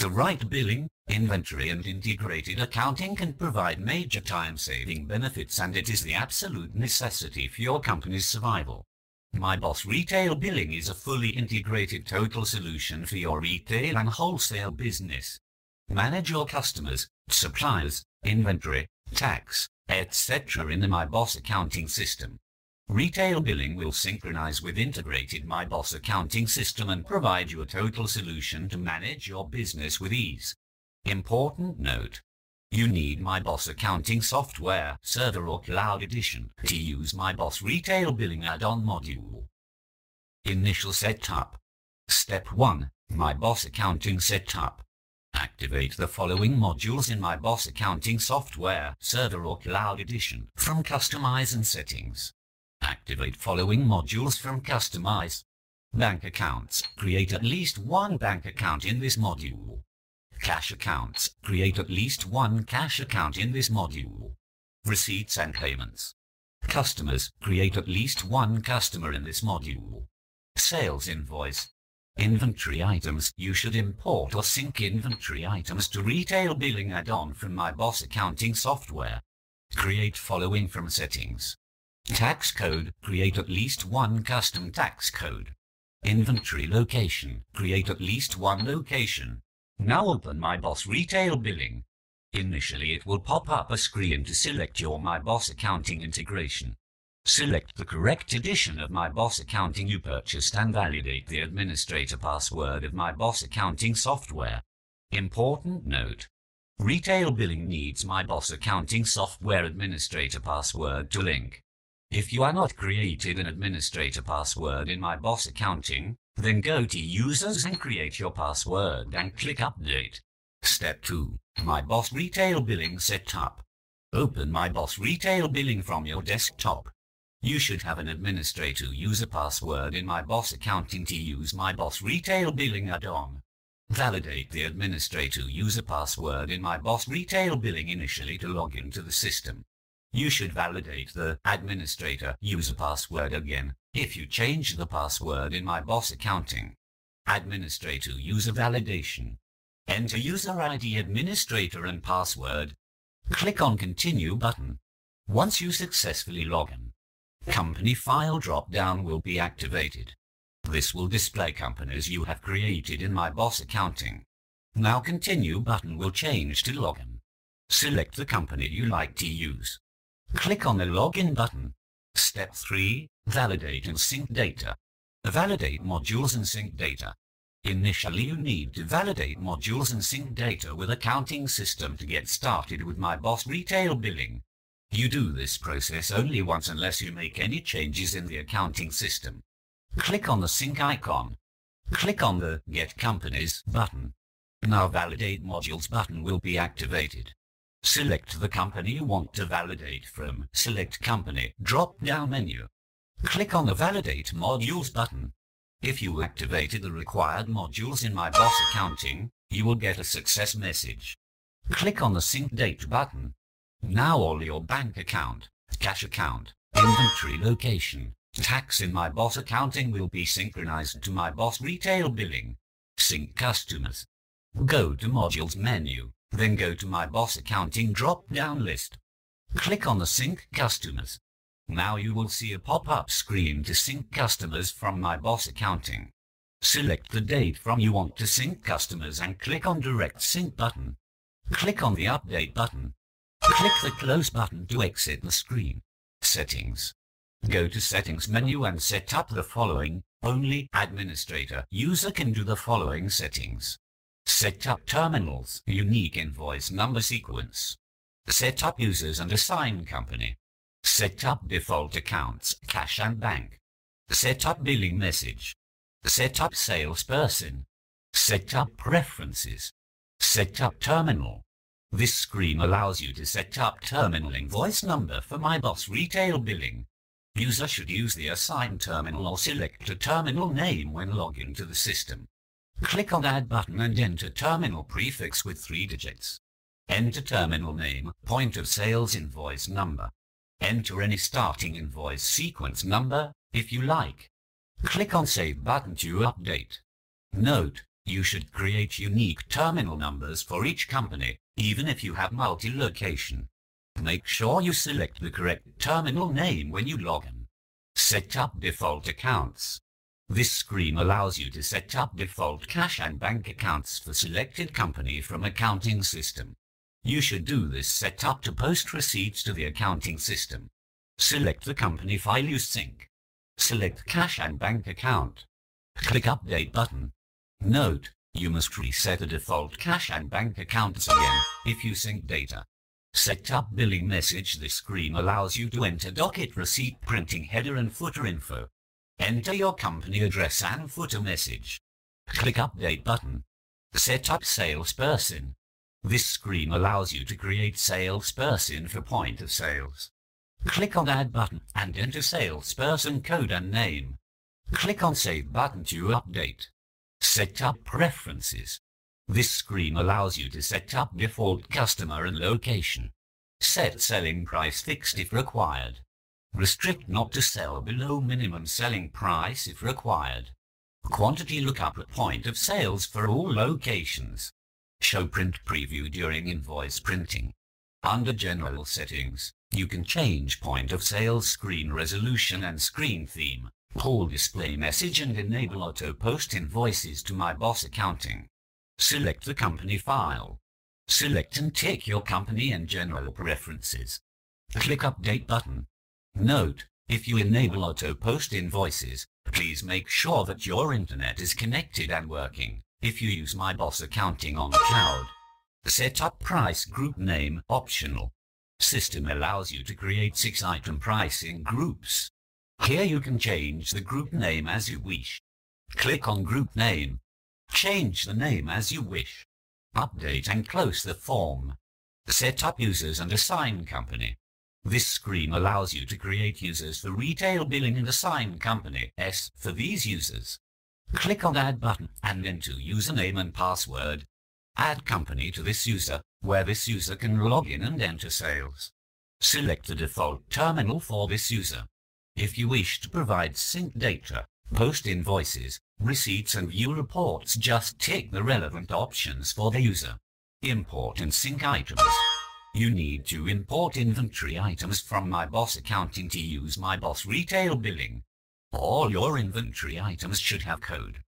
The right billing, inventory and integrated accounting can provide major time-saving benefits and it is the absolute necessity for your company's survival. MYBOS Retail Billing is a fully integrated total solution for your retail and wholesale business. Manage your customers, suppliers, inventory, tax, etc. in the MYBOS accounting system. Retail billing will synchronize with integrated MYBOS accounting system and provide you a total solution to manage your business with ease. Important note. You need MYBOS accounting software, server or cloud edition, to use MYBOS retail billing add-on module. Initial setup. Step 1. MYBOS accounting setup. Activate the following modules in MYBOS accounting software, server or cloud edition, from Customize and Settings. Activate following modules from Customize. Bank accounts. Create at least one bank account in this module. Cash accounts. Create at least one cash account in this module. Receipts and payments. Customers. Create at least one customer in this module. Sales invoice. Inventory items. You should import or sync inventory items to retail billing add-on from MYBOS accounting software. Create following from settings. Tax code. Create at least one custom tax code. Inventory location. Create at least one location. Now open MYBOS Retail Billing. Initially it will pop up a screen to select your MYBOS Accounting integration. Select the correct edition of MYBOS Accounting you purchased and validate the administrator password of MYBOS Accounting software. Important note. Retail billing needs MYBOS Accounting software administrator password to link. If you are not created an administrator password in MYBOS Accounting, then go to Users and create your password and click Update. Step 2. MYBOS Retail Billing Setup. Open MYBOS Retail Billing from your desktop. You should have an administrator user password in MYBOS Accounting to use MYBOS Retail Billing add-on. Validate the administrator user password in MYBOS Retail Billing initially to log into the system. You should validate the administrator user password again if you change the password in MYBOS Accounting. Administrator user validation. Enter user ID administrator and password. Click on Continue button. Once you successfully log in, Company File drop-down will be activated. This will display companies you have created in MYBOS Accounting. Now Continue button will change to Login. Select the company you like to use. Click on the Login button. Step 3. Validate and sync data. Validate modules and sync data. Initially you need to validate modules and sync data with accounting system to get started with MYBOS Retail Billing. You do this process only once unless you make any changes in the accounting system. Click on the sync icon. Click on the Get Companies button. Now Validate Modules button will be activated. Select the company you want to validate from Select Company drop-down menu. Click on the Validate Modules button. If you activated the required modules in MYBOS Accounting, you will get a success message. Click on the Sync Date button. Now all your bank account, cash account, inventory location, tax in MYBOS Accounting will be synchronized to MYBOS Retail Billing. Sync Customers. Go to Modules menu, then go to MYBOS Accounting drop-down list. Click on the Sync Customers. Now you will see a pop-up screen to sync customers from MYBOS Accounting. Select the date from you want to sync customers and click on Direct Sync button. Click on the Update button. Click the Close button to exit the screen. Settings. Go to Settings menu and set up the following. Only Administrator user can do the following settings. Set up terminals, unique invoice number sequence. Set up users and assign company. Set up default accounts, cash and bank. Set up billing message. Set up salesperson. Set up preferences. Set up terminal. This screen allows you to set up terminal invoice number for MYBOS Retail Billing. User should use the assigned terminal or select a terminal name when logging to the system. Click on Add button and enter terminal prefix with three digits. Enter terminal name, point of sales invoice number. Enter any starting invoice sequence number, if you like. Click on Save button to update. Note, You should create unique terminal numbers for each company, even if you have multi-location. Make sure you select the correct terminal name when you log in. Set up default accounts. This screen allows you to set up default cash and bank accounts for selected company from accounting system. You should do this setup to post receipts to the accounting system. Select the company file you sync. Select cash and bank account. Click Update button. Note, you must reset the default cash and bank accounts again if you sync data. Set up billing message This screen allows you to enter docket receipt printing header and footer info. Enter your company address and footer message. Click Update button. Set up salesperson. This screen allows you to create salesperson for point of sales. Click on Add button and enter salesperson code and name. Click on Save button to update. Set up preferences. This screen allows you to set up default customer and location. Set selling price fixed if required. Restrict not to sell below minimum selling price if required. Quantity lookup at point of sales for all locations. Show print preview during invoice printing. Under general settings, you can change point of sale screen resolution and screen theme, pull display message and enable auto post invoices to MYBOS Accounting. Select the company file. Select and tick your company and general preferences. Click Update button. Note, if you enable auto post invoices, please make sure that your internet is connected and working. If you use MYBOS Accounting on cloud, set up price group name optional. System allows you to create six item pricing groups. Here you can change the group name as you wish. Click on group name. Change the name as you wish. Update and close the form. Set up users and assign company. This screen allows you to create users for retail billing and assign company S for these users. Click on Add button and enter username and password. Add company to this user, where this user can log in and enter sales. Select the default terminal for this user. If you wish to provide sync data, post invoices, receipts and view reports just tick the relevant options for the user. Import and sync items. You need to import inventory items from MYBOS Accounting to use MYBOS Retail Billing. All your inventory items should have code.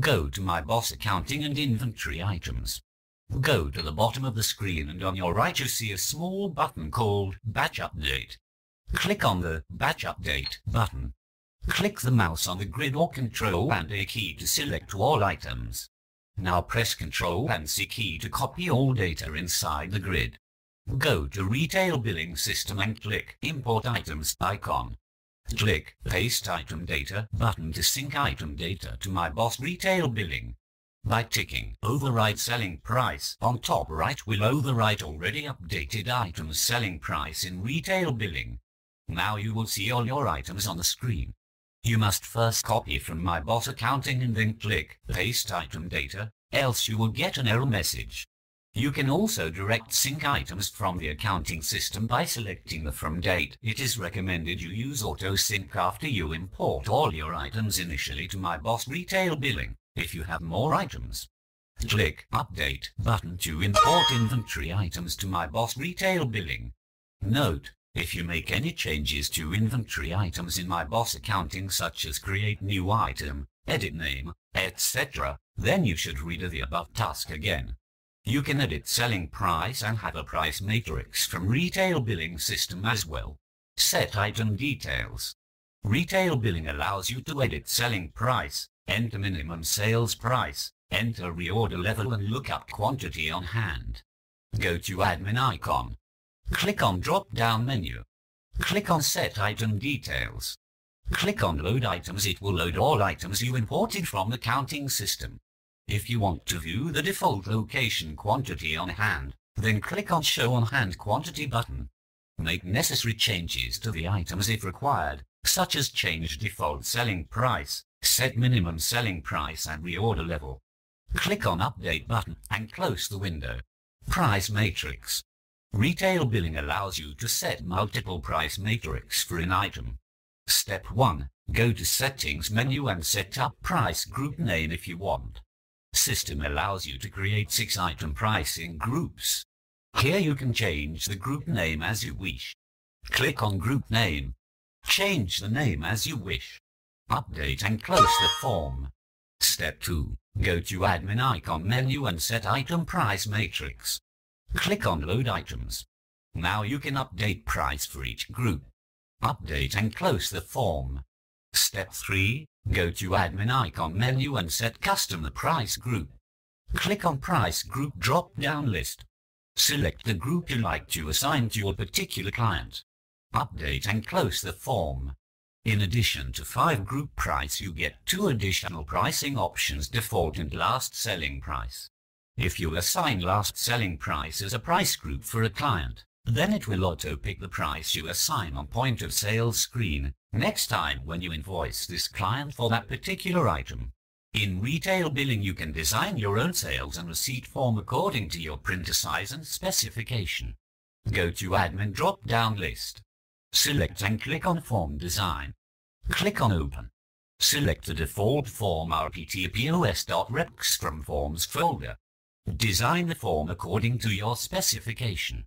Go to MYBOS Accounting and Inventory Items. Go to the bottom of the screen and on your right you see a small button called Batch Update. Click on the Batch Update button. Click the mouse on the grid or Control and A key to select all items. Now press Control and C key to copy all data inside the grid. Go to Retail Billing System and click Import Items icon. Click Paste Item Data button to sync item data to MYBOS Retail Billing. By ticking Override Selling Price on top right will overwrite already updated items selling price in Retail Billing. Now you will see all your items on the screen. You must first copy from MYBOS Accounting and then click Paste Item Data, else you will get an error message. You can also direct sync items from the accounting system by selecting the From date. It is recommended you use Auto Sync after you import all your items initially to MYBOS Retail Billing, if you have more items. Click Update button to import inventory items to MYBOS Retail Billing. Note, if you make any changes to inventory items in MYBOS Accounting such as create new item, edit name, etc., then you should redo the above task again. You can edit selling price and have a price matrix from retail billing system as well. Set item details. Retail billing allows you to edit selling price, enter minimum sales price, enter reorder level and look up quantity on hand. Go to admin icon. Click on drop-down menu. Click on set item details. Click on load items it will load all items you imported from the counting system. If you want to view the default location quantity on hand, then click on Show on Hand Quantity button. Make necessary changes to the items if required, such as change default selling price, set minimum selling price and reorder level. Click on Update button and close the window. Price Matrix. Retail billing allows you to set multiple price matrix for an item. Step 1. Go to Settings menu and set up price group name if you want. System allows you to create six item pricing groups. Here you can change the group name as you wish. Click on group name. Change the name as you wish. Update and close the form. Step 2. Go to admin icon menu and set item price matrix. Click on load items. Now you can update price for each group. Update and close the form. Step 3. Go to admin icon menu and set customer price group. Click on price group drop down list. Select the group you like to assign to your particular client. Update and close the form. In addition to 5 group price you get 2 additional pricing options default and last selling price. If you assign last selling price as a price group for a client, then it will auto-pick the price you assign on point of sale screen next time when you invoice this client for that particular item. In retail billing you can design your own sales and receipt form according to your printer size and specification. Go to Admin drop-down list. Select and click on Form Design. Click on Open. Select the default form rptpos.recs from Forms folder. Design the form according to your specification.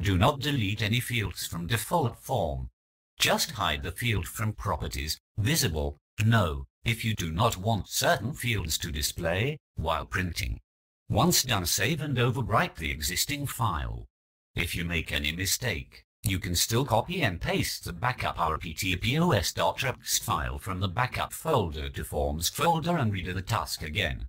Do not delete any fields from default form. Just hide the field from Properties, Visible, No, if you do not want certain fields to display while printing. Once done save and overwrite the existing file. If you make any mistake, you can still copy and paste the backup rptpos.recs file from the backup folder to Forms folder and redo the task again.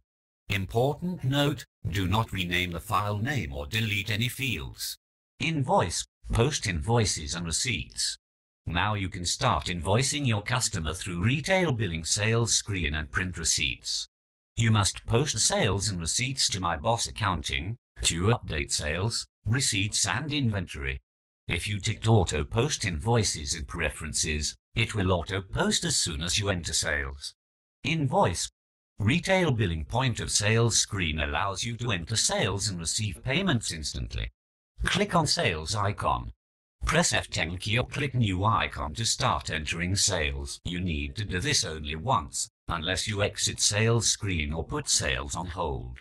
Important note, do not rename the file name or delete any fields. Invoice, post invoices and receipts. Now you can start invoicing your customer through retail billing sales screen and print receipts. You must post sales and receipts to MYBOS Accounting to update sales, receipts and inventory. If you ticked Auto Post Invoices in Preferences, it will auto post as soon as you enter sales. Invoice Retail Billing Point of Sales screen allows you to enter sales and receive payments instantly. Click on Sales icon. Press F10 key or click New icon to start entering sales. You need to do this only once, unless you exit sales screen or put sales on hold.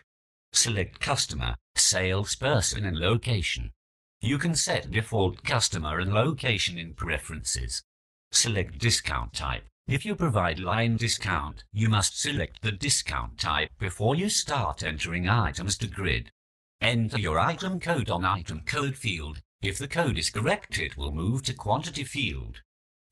Select Customer, Salesperson and Location. You can set default customer and location in Preferences. Select Discount Type. If you provide line discount, you must select the discount type before you start entering items to grid. Enter your item code on item code field. If the code is correct, it will move to quantity field.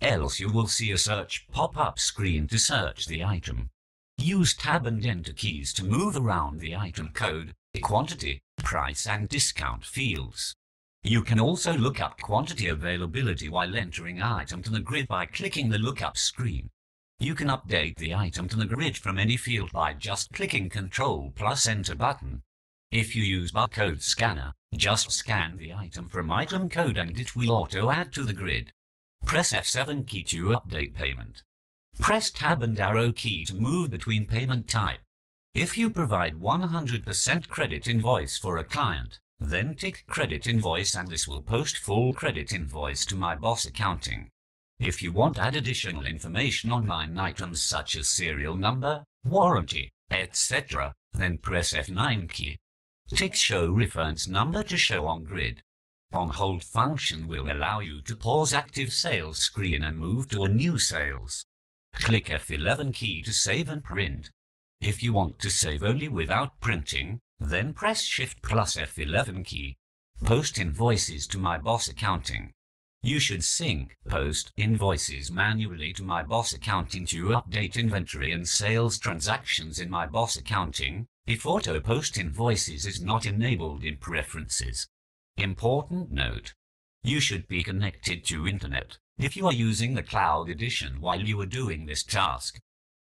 Else you will see a search pop-up screen to search the item. Use tab and enter keys to move around the item code, quantity, price and discount fields. You can also look up quantity availability while entering item to the grid by clicking the lookup screen. You can update the item to the grid from any field by just clicking Ctrl plus Enter button. If you use barcode scanner, just scan the item from item code and it will auto add to the grid. Press F7 key to update payment. Press tab and arrow key to move between payment type. If you provide 100% credit invoice for a client, then tick credit invoice and this will post full credit invoice to MYBOS accounting. If you want add additional information on line items such as serial number, warranty, etc., then press F9 key. Tick Show Reference Number to show on grid. On hold function will allow you to pause active sales screen and move to a new sales. Click F11 key to save and print. If you want to save only without printing, then press Shift plus F11 key. Post invoices to MYBOS Accounting. You should sync post invoices manually to MYBOS Accounting to update inventory and sales transactions in MYBOS Accounting if auto post invoices is not enabled in preferences. Important note. You should be connected to internet if you are using the cloud edition while you are doing this task.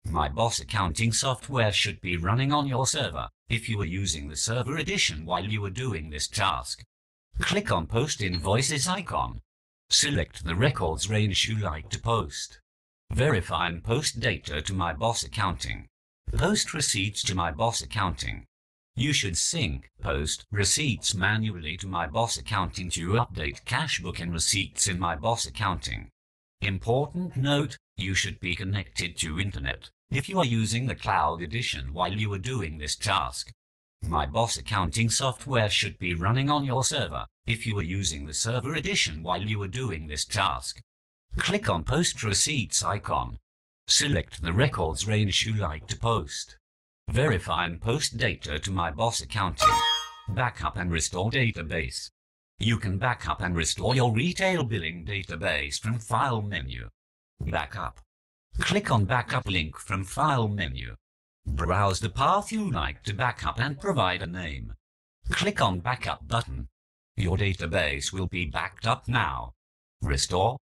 MYBOS accounting software should be running on your server if you are using the server edition while you are doing this task. Click on Post Invoices icon. Select the records range you like to post. Verify and post data to MYBOS accounting. Post receipts to MYBOS Accounting. You should sync post receipts manually to MYBOS Accounting to update cash book and receipts in My Boss Accounting. Important note, You should be connected to internet if you are using the cloud edition while you are doing this task. MYBOS accounting software should be running on your server if you are using the server edition while you are doing this task. Click on Post Receipts icon. Select the records range you like to post. Verify and post data to MYBOS accounting. Backup and restore database. You can backup and restore your retail billing database from File menu. Backup. Click on Backup link from File menu. Browse the path you like to backup and provide a name. Click on Backup button. Your database will be backed up now. Restore.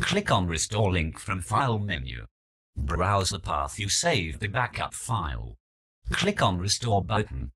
Click on Restore link from File menu. Browse the path you saved the backup file. Click on Restore button.